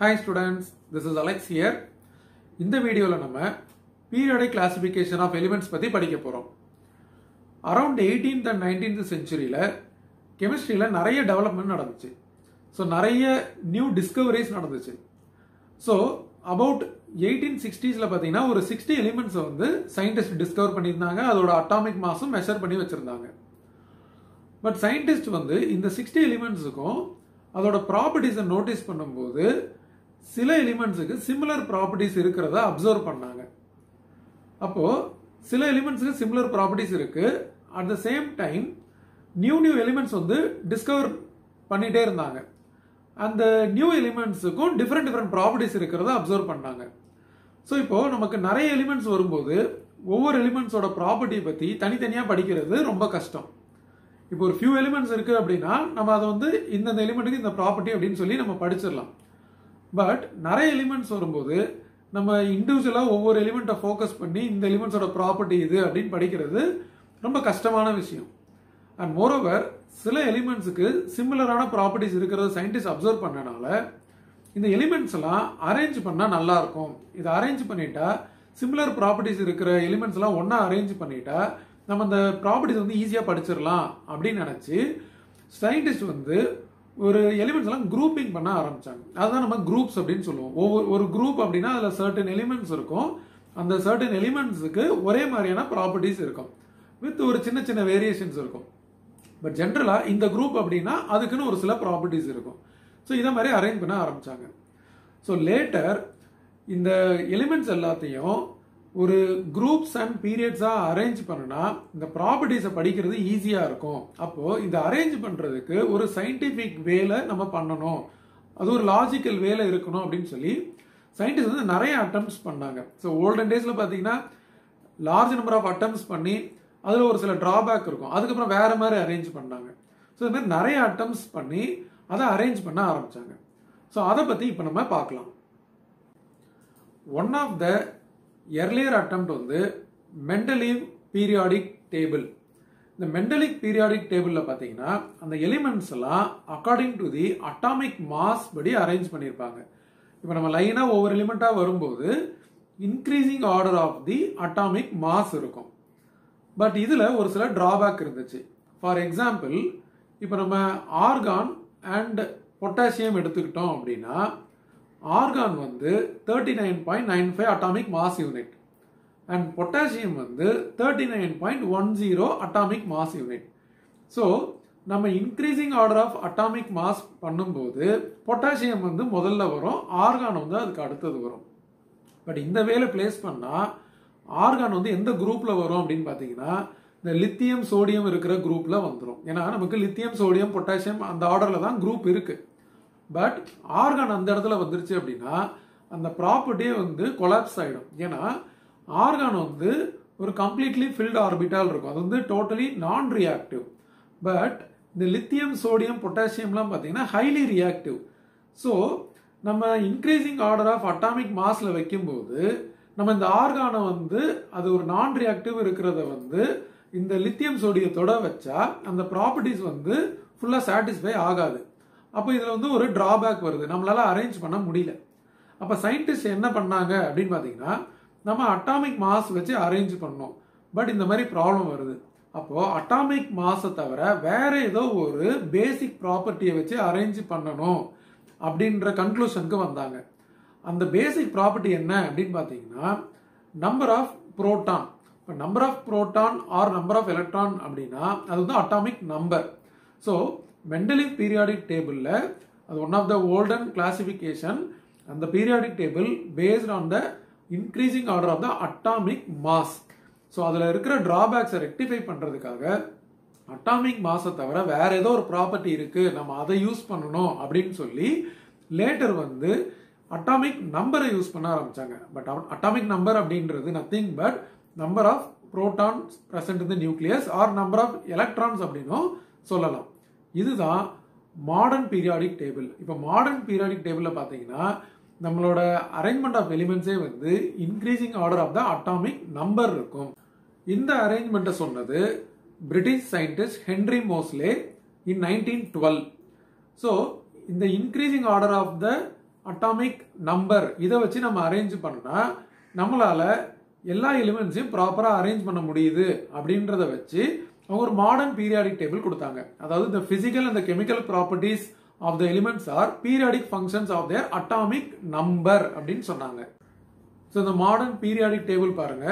Hi students this is Alex here இந்த வீடியோவில் நம்ம பீரியாடிக் கிளாசிஃபிகேஷன் ஆஃப் எலிமெண்ட்ஸ் பற்றி படிக்க போகிறோம் அரவுண்ட் எயிட்டீன்த் அண்ட் நைன்டீன்த் செஞ்சுரியில் கெமிஸ்ட்ரியில் நிறைய டெவலப்மெண்ட் நடந்துச்சு. ஸோ நிறைய நியூ டிஸ்கவரிஸ் நடந்துச்சு. ஸோ அபவுட் எயிட்டீன் சிக்ஸ்டீஸில் பார்த்தீங்கன்னா ஒரு சிக்ஸ்டி எலிமெண்ட்ஸை வந்து சயின்டிஸ்ட் டிஸ்கவர் பண்ணியிருந்தாங்க. அதோட அட்டாமிக் மாஸும் மெஷர் பண்ணி வச்சுருந்தாங்க. பட் சயின்டிஸ்ட் வந்து இந்த சிக்ஸ்டி எலிமெண்ட்ஸுக்கும் அதோட ப்ராப்பர்ட்டிஸை நோட்டீஸ் பண்ணும்போது சில எலிமெண்ட்ஸுக்கு சிமிலர் ப்ராப்பர்ட்டிஸ் இருக்கிறத அப்சர்வ் பண்ணாங்க. அப்போ சில எலிமெண்ட்ஸுக்கு சிமிலர் ப்ராப்பர்ட்டிஸ் இருக்கு. At the same time new new elements வந்து டிஸ்கவர் பண்ணிட்டே இருந்தாங்க. அந்த நியூ எலிமெண்ட்ஸுக்கும் டிஃப்ரெண்ட் டிஃப்ரெண்ட் ப்ராப்பர்ட்டிஸ் இருக்கிறத அப்சர்வ் பண்ணாங்க. ஸோ இப்போ நமக்கு நிறைய எலிமெண்ட்ஸ் வரும்போது ஒவ்வொரு எலிமெண்ட்ஸோட ப்ராப்பர்ட்டியை பற்றி தனித்தனியாக படிக்கிறது ரொம்ப கஷ்டம். இப்போ ஒரு ஃபியூ எலிமெண்ட்ஸ் இருக்குது அப்படின்னா நம்ம அதை வந்து இந்தந்த எலிமெண்ட்டுக்கு இந்த ப்ராப்பர்ட்டி அப்படின்னு சொல்லி நம்ம படிச்சிடலாம். பட் நிறைய எலிமெண்ட்ஸ் வரும்போது நம்ம இண்டிவிஜுவலாக ஒவ்வொரு எலிமெண்ட்டை ஃபோக்கஸ் பண்ணி இந்த எலிமெண்ட்ஸோட ப்ராப்பர்ட்டி இது அப்படின்னு படிக்கிறது ரொம்ப கஷ்டமான விஷயம். அண்ட் மோரோவர் சில எலிமெண்ட்ஸுக்கு சிமிலரான ப்ராப்பர்ட்டிஸ் இருக்கிறத சயின்டிஸ்ட் அப்சர்வ் பண்ணனால இந்த எலிமெண்ட்ஸ் எல்லாம் அரேஞ்ச் பண்ணால் நல்லா இருக்கும். இதை அரேஞ்ச் பண்ணிட்டா சிமிலர் ப்ராப்பர்ட்டிஸ் இருக்கிற எலிமெண்ட்ஸ் எல்லாம் ஒன்றா அரேஞ்ச் பண்ணிட்டா நம்ம அந்த ப்ராப்பர்ட்டிஸ் வந்து ஈஸியாக படிச்சிடலாம் அப்படின்னு நினச்சி சயின்டிஸ்ட் வந்து ஒரு எலிமெண்ட்ஸ் எல்லாம் குரூப்பிங் பண்ண ஆரம்பிச்சாங்க. அதுதான் நம்ம குரூப்ஸ் அப்படின்னு சொல்லுவோம். ஒவ்வொரு ஒரு குரூப் அப்படின்னா அதில் சர்டன் எலிமெண்ட்ஸ் இருக்கும். அந்த சர்டன் எலிமெண்ட்ஸுக்கு ஒரே மாதிரியான ப்ராப்பர்ட்டிஸ் இருக்கும். வித் ஒரு சின்ன சின்ன வேரியேஷன்ஸ் இருக்கும். பட் ஜென்ரலாக இந்த குரூப் அப்படின்னா அதுக்குன்னு ஒரு சில ப்ராப்பர்ட்டிஸ் இருக்கும். ஸோ இதை மாதிரி அரேஞ்ச் பண்ண ஆரம்பிச்சாங்க. ஸோ லேட்டர் இந்த எலிமெண்ட்ஸ் எல்லாத்தையும் ஒரு குரூப்ஸ் அண்ட் பீரியட்ஸாக அரேஞ்ச் பண்ணனா இந்த ப்ராப்பர்ட்டிஸை படிக்கிறது ஈஸியாக இருக்கும். அப்போது இதை அரேஞ்ச் பண்ணுறதுக்கு ஒரு சயின்டிஃபிக் வேலை நம்ம பண்ணணும். அது ஒரு லாஜிக்கல் வேலை இருக்கணும் அப்படின்னு சொல்லி சயின்டிஸ்ட் வந்து நிறைய அட்டம்ப்ட்ஸ் பண்ணாங்க. ஸோ ஓல்டன் டேஸில் பார்த்தீங்கன்னா லார்ஜ் நம்பர் ஆஃப் அட்டம்ப்ட்ஸ் பண்ணி அதில் ஒரு சில ட்ராபேக் இருக்கும். அதுக்கப்புறம் வேறு மாதிரி அரேஞ்ச் பண்ணாங்க. ஸோ இது மாதிரி நிறைய அட்டம்ப்ட்ஸ் பண்ணி அதை அரேஞ்ச் பண்ண ஆரம்பித்தாங்க ஸோ அதை பற்றி இப்போ நம்ம பார்க்கலாம். One of the earlier atom வந்து மெண்டலிவ் பீரியாடிக் டேபிள் இந்த மெண்டலிக் பீரியாடிக் டேபிளில் பார்த்தீங்கன்னா அந்த எலிமெண்ட்ஸ் எல்லாம் according to the atomic mass படி அரேஞ்ச் பண்ணியிருப்பாங்க. இப்போ நம்ம லைனாக ஒவ்வொரு எலிமெண்ட்டாக வரும்போது increasing order of the atomic mass இருக்கும். பட் இதில் ஒரு சில டிராபேக் இருந்துச்சு. ஃபார் எக்ஸாம்பிள் இப்போ நம்ம ஆர்கான் அண்ட் பொட்டாசியம் எடுத்துக்கிட்டோம் அப்படின்னா ஆர்கான் வந்து thirty nine point nine five atomic mass unit and potassium வந்து thirty nine point one zero atomic mass unit so நம்ம increasing order of atomic mass பண்ணும்போது potassium வந்து முதல்ல வரும் ஆர்கான் வந்து அதுக்கு அடுத்தது வரும். பட் இந்த வேலை பிளேஸ் பண்ணால் ஆர்கான் வந்து எந்த குரூப்பில் வரும் அப்படின்னு பார்த்தீங்கன்னா இந்த லித்தியம் சோடியம் இருக்கிற குரூப்பில் வந்துடும் ஏன்னா நமக்கு லித்தியம் சோடியம் பொட்டாசியம் அந்த ஆர்டரில் தான் குரூப் இருக்குது பட் ஆர்கான் அந்த இடத்துல வந்துருச்சு அப்படின்னா அந்த ப்ராப்பர்ட்டியே வந்து கொலாப்ஸ் ஆகிடும் ஏன்னா ஆர்கான் வந்து ஒரு கம்ப்ளீட்லி ஃபில்டு ஆர்பிட்டால் இருக்கும். அது வந்து டோட்டலி நான் ரியாக்டிவ் பட் இந்த லித்தியம் சோடியம் பொட்டாசியம்லாம் பார்த்தீங்கன்னா ஹைலி ரியாக்டிவ் ஸோ நம்ம இன்க்ரீசிங் ஆர்டர் ஆஃப் அட்டாமிக் மாஸில் வைக்கும்போது நம்ம இந்த ஆர்கானை வந்து அது ஒரு நான் ரியாக்டிவ் இருக்கிறத வந்து இந்த லித்தியம் சோடியத்தோட வச்சா அந்த ப்ராப்பர்ட்டிஸ் வந்து ஃபுல்லாக சாட்டிஸ்ஃபை ஆகாது. அப்போ இதில் வந்து ஒரு ட்ராபேக் வருது. நம்மளால அரேஞ்ச் பண்ண முடியல. அப்போ சயின்டிஸ்ட் என்ன பண்ணாங்க அப்படின்னு பார்த்தீங்கன்னா நம்ம அட்டாமிக் மாஸ் வச்சு அரேஞ்ச் பண்ணோம். பட் இந்த மாதிரி ப்ராப்ளம் வருது. அப்போது அட்டாமிக் மாஸை தவிர வேற ஏதோ ஒரு பேசிக் ப்ராப்பர்ட்டியை வச்சு அரேஞ்ச் பண்ணணும் அப்படின்ற கன்க்ளூஷனுக்கு வந்தாங்க. அந்த பேசிக் ப்ராப்பர்ட்டி என்ன அப்படின்னு பார்த்தீங்கன்னா நம்பர் ஆஃப் புரோட்டான் இப்போ number of proton or number of electron அப்படின்னா அது வந்து atomic number so Mendeleev's periodic டேபிளில் அது one of the olden classification அந்த periodic table based on the increasing order of the atomic mass so அதில் இருக்கிற ட்ராபேக்ஸை rectify பண்ணுறதுக்காக அட்டாமிக் மாஸை தவிர வேற ஏதோ ஒரு ப்ராப்பர்ட்டி இருக்குது நம்ம அதை யூஸ் பண்ணணும் அப்படின்னு சொல்லி லேட்டர் வந்து அட்டாமிக் நம்பரை யூஸ் பண்ண ஆரம்பிச்சாங்க. பட் அட்டாமிக் நம்பர் அப்படின்றது nothing but number of protons present இந்த nucleus or number of electrons அப்படின்னும் சொல்லலாம். இதுதான் மாடர்ன் பீரியாடிக் டேபிள் இப்போ மாடர்ன் பீரியாடிக் டேபிளில் பார்த்தீங்கன்னா நம்மளோட அரேஞ்ச்மெண்ட் ஆஃப் எலிமெண்ட்ஸே வந்து increasing order of the atomic number இருக்கும். இந்த அரேஞ்ச்மெண்ட்டை சொன்னது British scientist Henry Moseley in nineteen twelve so இந்த increasing order of the atomic number இதை வச்சு நம்ம அரேஞ்ச் பண்ணால் நம்மளால் எல்லா எலிமெண்ட்ஸையும் ப்ராப்பராக அரேஞ்ச் பண்ண முடியுது அப்படின்றத வச்சு அவங்க ஒரு மாடர்ன் பீரியாடிக் டேபிள் கொடுத்தாங்க. அதாவது இந்த physical and chemical properties of the elements are periodic functions of their atomic number அப்படின்னு சொன்னாங்க. ஸோ இந்த மாடர்ன் பீரியாடிக் டேபிள் பாருங்க.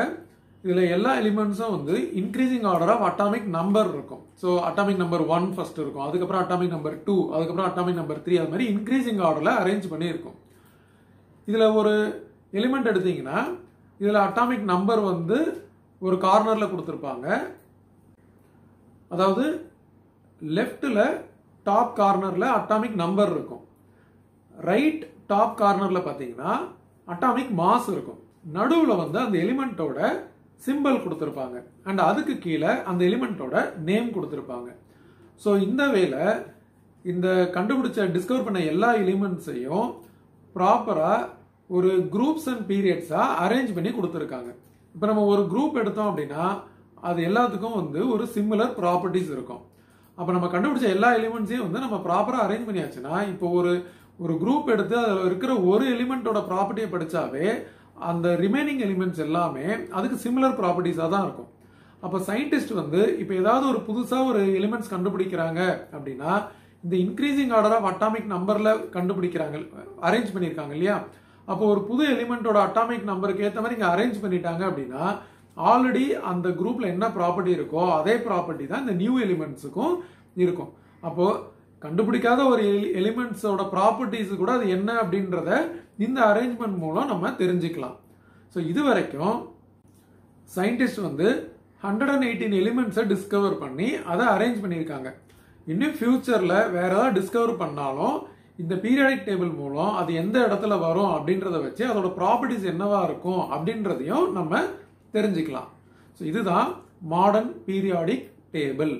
இதுல எல்லா எலிமெண்ட்ஸும் வந்து increasing order of atomic number இருக்கும். So atomic number one first இருக்கும். அதுக்கப்புறம் அட்டாமிக் நம்பர் டூ அதுக்கப்புறம் அட்டாமிக் நம்பர் த்ரீ அது மாதிரி இன்க்ரீசிங் ஆர்டர்ல அரேஞ்ச் பண்ணி இருக்கும் இதுல ஒரு எலிமெண்ட் எடுத்தீங்கன்னா இதுல அட்டாமிக் நம்பர் வந்து ஒரு கார்னர்ல கொடுத்துருப்பாங்க. அதாவது லெஃப்டில் டாப் கார்னரில் அட்டாமிக் நம்பர் இருக்கும். ரைட் டாப் கார்னரில் பார்த்தீங்கன்னா அட்டாமிக் மாஸ் இருக்கும். நடுவில் வந்து அந்த எலிமெண்ட்டோட சிம்பல் கொடுத்துருப்பாங்க. அண்ட் அதுக்கு கீழே அந்த எலிமெண்ட்டோட நேம் கொடுத்துருப்பாங்க. ஸோ இந்த வேலை இந்த கண்டுபிடிச்ச டிஸ்கவர் பண்ண எல்லா எலிமெண்ட்ஸையும் ப்ராப்பராக ஒரு குரூப்ஸ் அண்ட் பீரியட்ஸாக அரேஞ்ச் பண்ணி கொடுத்துருக்காங்க. இப்போ நம்ம ஒரு குரூப் எடுத்தோம் அப்படின்னா அது எல்லாத்துக்கும் வந்து ஒரு சிமிலர் ப்ராப்பர்ட்டிஸ் இருக்கும். அப்போ நம்ம கண்டுபிடிச்ச எல்லா எலிமெண்ட்ஸையும் வந்து நம்ம ப்ராப்பராக அரேஞ்ச் பண்ணியாச்சுன்னா இப்போ ஒரு ஒரு குரூப் எடுத்து அதில் இருக்கிற ஒரு எலிமெண்ட்டோட ப்ராப்பர்ட்டியை படிச்சாவே அந்த ரிமைனிங் எலிமெண்ட்ஸ் எல்லாமே அதுக்கு சிமிலர் ப்ராப்பர்ட்டிஸாக தான் இருக்கும். அப்போ சயின்டிஸ்ட் வந்து இப்போ ஏதாவது ஒரு புதுசாக ஒரு எலிமெண்ட்ஸ் கண்டுபிடிக்கிறாங்க அப்படின்னா இந்த இன்க்ரீசிங் ஆர்டர் ஆஃப் அட்டாமிக் நம்பரில் கண்டுபிடிக்கிறாங்க அரேஞ்ச் பண்ணியிருக்காங்க இல்லையா? அப்போ ஒரு புது எலிமெண்ட்டோட அட்டாமிக் நம்பருக்கு ஏற்ற மாதிரி இங்கே அரேஞ்ச் பண்ணிட்டாங்க அப்படின்னா ஆல்ரெடி அந்த குரூப்ல என்ன ப்ராப்பர்ட்டி இருக்கோ அதே ப்ராப்பர்ட்டி தான் இந்த நியூ எலிமெண்ட்ஸுக்கும் இருக்கும். அப்போ கண்டுபிடிக்காத ஒரு எலிமெண்ட்ஸோட ப்ராப்பர்ட்டிஸ் கூட அது என்ன அப்படின்றத இந்த அரேஞ்ச்மெண்ட் மூலம் நம்ம தெரிஞ்சுக்கலாம். ஸோ இது வரைக்கும் சயின்டிஸ்ட் வந்து ஹண்ட்ரட் அண்ட் எயிட்டீன் எலிமெண்ட்ஸை டிஸ்கவர் பண்ணி அதை அரேஞ்ச் பண்ணியிருக்காங்க. இன்னும் ஃபியூச்சரில் வேற ஏதாவது டிஸ்கவர் பண்ணாலும் இந்த பீரியாடிக் டேபிள் மூலம் அது எந்த இடத்துல வரும் அப்படின்றத வச்சு அதோட ப்ராப்பர்ட்டிஸ் என்னவா இருக்கும் அப்படின்றதையும் நம்ம தெரிஞ்சுக்கலாம். ஸோ இதுதான் மாடர்ன் பீரியாடிக் டேபிள்